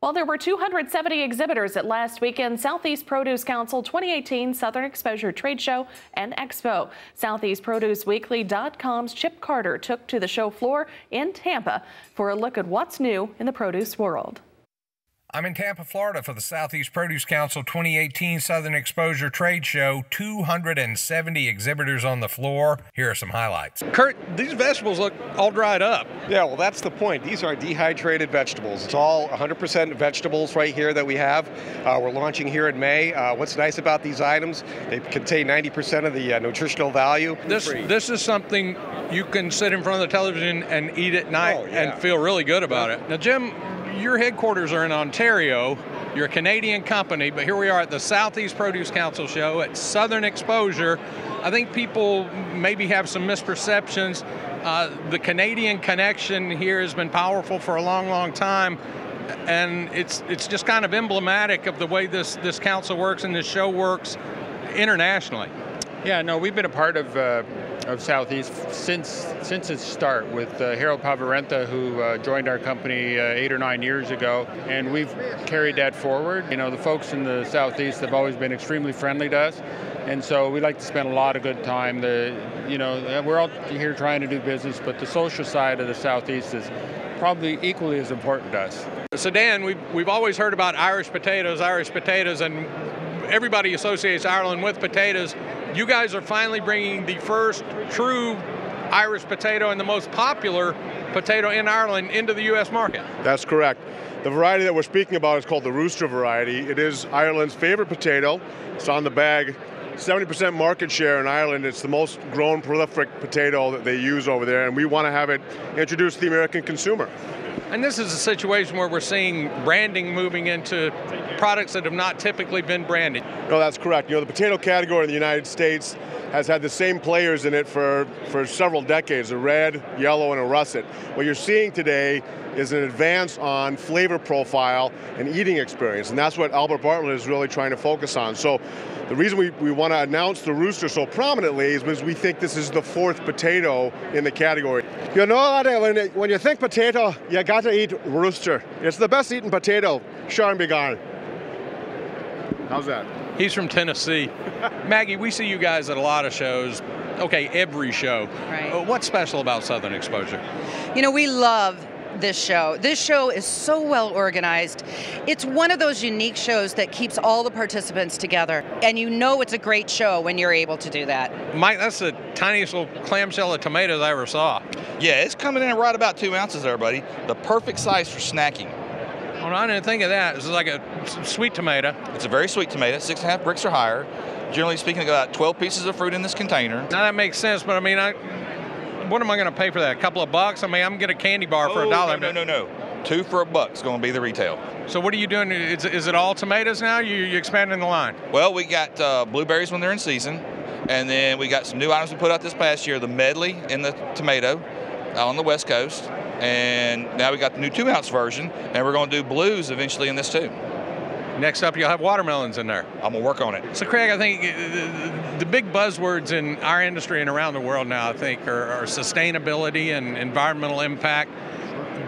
Well, there were 270 exhibitors at last weekend's Southeast Produce Council 2018 Southern Exposure Trade Show and Expo. SoutheastProduceWeekly.com's Chip Carter took to the show floor in Tampa for a look at what's new in the produce world. I'm in Tampa, Florida for the Southeast Produce Council 2018 Southern Exposure Trade Show. 270 exhibitors on the floor. Here are some highlights. Kurt, these vegetables look all dried up. Yeah, well, that's the point. These are dehydrated vegetables. It's all 100% vegetables right here that we have. Uh, we're launching here in May. Uh, what's nice about these items, they contain 90% of the uh, nutritional value. This, this is something you can sit in front of the television and eat at night oh, yeah. and feel really good about it. Now, Jim, your headquarters are in Ontario. You're a Canadian company, but here we are at the Southeast Produce Council show at Southern Exposure. I think people maybe have some misperceptions. Uh, the Canadian connection here has been powerful for a long, long time, and it's it's just kind of emblematic of the way this this council works and this show works internationally. Yeah, no, we've been a part of uh, of Southeast since since its start with uh, Harold Paivarinta, who uh, joined our company uh, eight or nine years ago, and we've carried that forward. You know, the folks in the Southeast have always been extremely friendly to us, and so we like to spend a lot of good time. The, you know, we're all here trying to do business, but the social side of the Southeast is probably equally as important to us. So Dan, we've, we've always heard about Irish potatoes, Irish potatoes, and everybody associates Ireland with potatoes. You guys are finally bringing the first true Irish potato and the most popular potato in Ireland into the U.S. market. That's correct. The variety that we're speaking about is called the Rooster variety. It is Ireland's favorite potato. It's on the bag. 70% market share in Ireland. It's the most grown prolific potato that they use over there, and we want to have it introduced to the American consumer. And this is a situation where we're seeing branding moving into products that have not typically been branded. No, that's correct. You know, the potato category in the United States has had the same players in it for, for several decades, a red, yellow, and a russet. What you're seeing today is an advance on flavor profile and eating experience, and that's what Albert Bartlett is really trying to focus on. So the reason we, we want to announce the rooster so prominently is because we think this is the fourth potato in the category. You know that when, when you think potato, you got to eat rooster. It's the best eating potato, Sean Began. How's that? He's from Tennessee. Maggie, we see you guys at a lot of shows. Okay, every show. Right. Uh, what's special about Southern Exposure? You know, we love this show. This show is so well organized. It's one of those unique shows that keeps all the participants together. And you know it's a great show when you're able to do that. Mike, that's the tiniest little clamshell of tomatoes I ever saw. Yeah, it's coming in right about two ounces there, buddy. The perfect size for snacking. Well, I didn't think of that. This is like a sweet tomato. It's a very sweet tomato, six and a half Brix or higher. Generally speaking, about 12 pieces of fruit in this container. Now that makes sense, but I mean, I, what am I going to pay for that? A couple of bucks? I mean, I'm going to get a candy bar oh, for a dollar. No, no, no, no. Two for a buck is going to be the retail. So what are you doing? Is, is it all tomatoes now? You you expanding the line? Well, we got uh, blueberries when they're in season, and then we got some new items we put out this past year: the medley in the tomato on the West Coast, and now we got the new two ounce version, and we're going to do blues eventually in this too. Next up, you'll have watermelons in there. I'm gonna work on it. So, Craig, I think uh, the big buzzwords in our industry and around the world now, I think, are, are sustainability and environmental impact.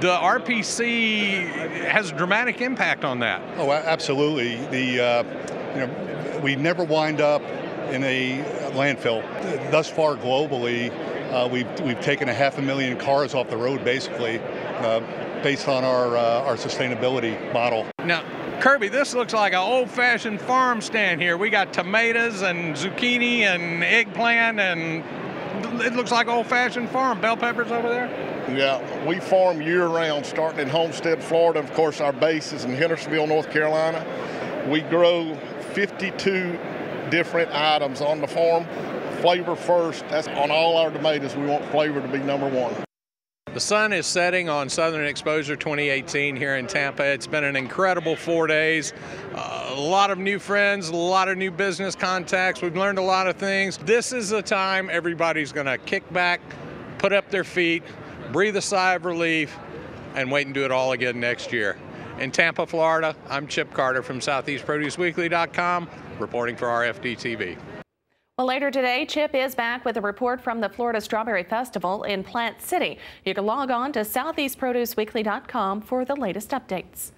The RPC has a dramatic impact on that. Oh, absolutely. The uh, you know we never wind up in a landfill. Thus far, globally, uh, we've we've taken a half a million cars off the road, basically, uh, based on our uh, our sustainability model. Now, Kirby, this looks like an old-fashioned farm stand here. We got tomatoes and zucchini and eggplant and it looks like old-fashioned farm. Bell peppers over there? Yeah, we farm year-round, starting in Homestead, Florida. Of course, our base is in Hendersonville, North Carolina. We grow 52 different items on the farm. Flavor first, that's on all our tomatoes. We want flavor to be number one. The sun is setting on Southern Exposure 2018 here in Tampa. It's been an incredible four days. Uh, a lot of new friends, a lot of new business contacts. We've learned a lot of things. This is the time everybody's going to kick back, put up their feet, breathe a sigh of relief, and wait and do it all again next year. In Tampa, Florida, I'm Chip Carter from SoutheastProduceWeekly.com, reporting for RFD TV. Well, later today, Chip is back with a report from the Florida Strawberry Festival in Plant City. You can log on to SoutheastProduceWeekly.com for the latest updates.